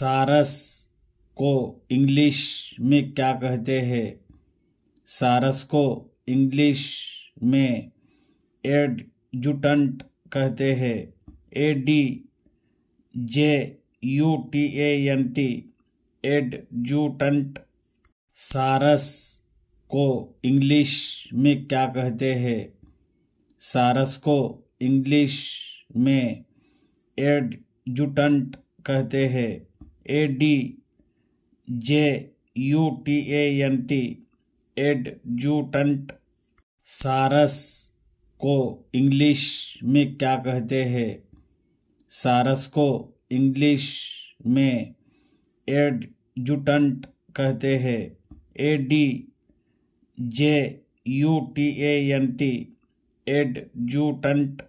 सारस को इंग्लिश में क्या कहते हैं? सारस को इंग्लिश में एडजुटेंट कहते हैं। A D J U T N T, adjutant. सारस को इंग्लिश में क्या कहते हैं? सारस को इंग्लिश में एडजुटेंट कहते हैं। A D J U T N T adjutant सारस को इंग्लिश में क्या कहते हैं? सारस को इंग्लिश में एडजुटेंट कहते हैं। A D J U T N T adjutant